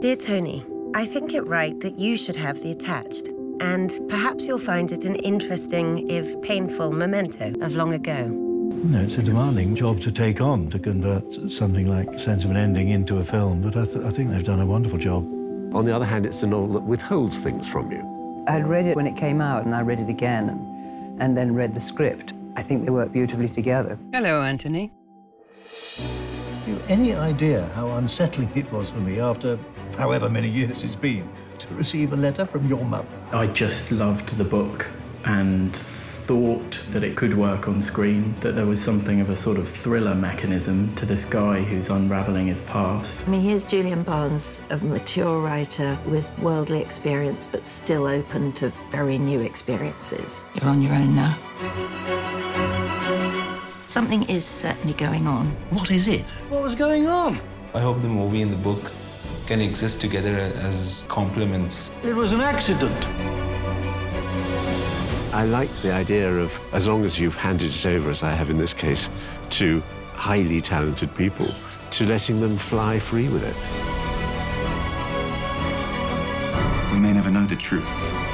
Dear Tony, I think it right that you should have the attached. And perhaps you'll find it an interesting, if painful, memento of long ago. No, it's a demanding job to take on to convert something like Sense of an Ending into a film, but I, th I think they've done a wonderful job. On the other hand, it's a novel that withholds things from you. I'd read it when it came out, and I read it again, and, and then read the script. I think they work beautifully together. Hello, Anthony. Have you any idea how unsettling it was for me after however many years it's been to receive a letter from your mother? I just loved the book and thought that it could work on screen, that there was something of a sort of thriller mechanism to this guy who's unraveling his past. I mean, here's Julian Barnes, a mature writer with worldly experience, but still open to very new experiences. You're on your own now. Something is certainly going on. What is it? What was going on? I hope the movie and the book can exist together as complements. It was an accident. I like the idea of, as long as you've handed it over, as I have in this case, to highly talented people, to letting them fly free with it. We may never know the truth.